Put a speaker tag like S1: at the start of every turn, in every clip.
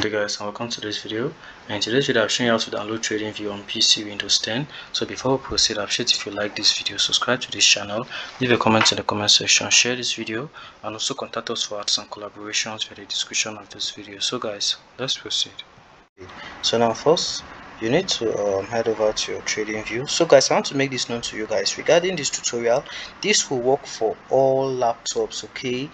S1: Day guys and welcome to this video. And today's video I've shown you how to download TradingView on PC Windows 10 so before we proceed I've shared if you like this video subscribe to this channel leave a comment in the comment section share this video and also contact us for some collaborations via the description of this video. So guys let's proceed. So now first you need to um, head over to your TradingView so guys I want to make this known to you guys regarding this tutorial. This will work for all laptops okay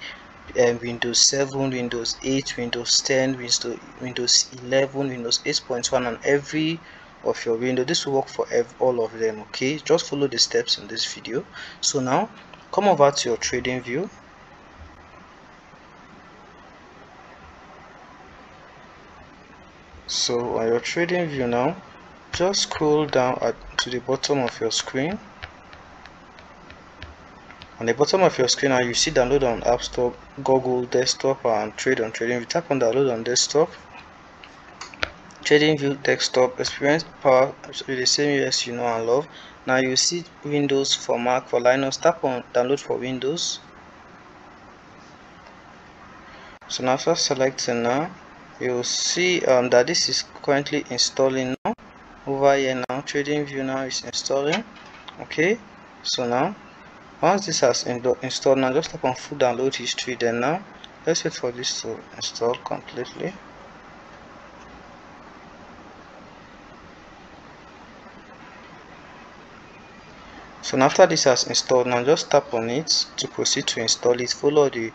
S1: um, Windows 7, Windows 8, Windows 10, Windows, Windows 11, Windows 8.1 and every of your window. This will work for all of them okay? Just follow the steps in this video. So now come over to your trading view. So on your trading view now just scroll down at, to the bottom of your screen on the bottom of your screen now you see download on app store google desktop and trade on trading. View tap on download on desktop trading view desktop experience power with the same us you know and love. Now you see windows for mac for linux tap on download for windows. So now after selecting now. You'll see um, that this is currently installing now. Over here now trading view now is installing. Okay so now once this has installed now just tap on full download history then now let's wait for this to install completely. So after this has installed now just tap on it to proceed to install it. Follow the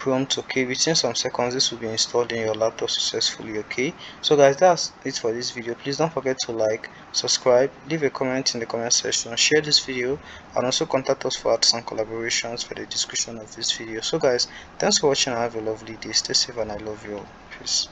S1: prompt okay within some seconds this will be installed in your laptop successfully okay? So guys that's it for this video. Please don't forget to like subscribe leave a comment in the comment section share this video and also contact us for some collaborations for the description of this video. So guys thanks for watching and have a lovely day. Stay safe and i love you all. Peace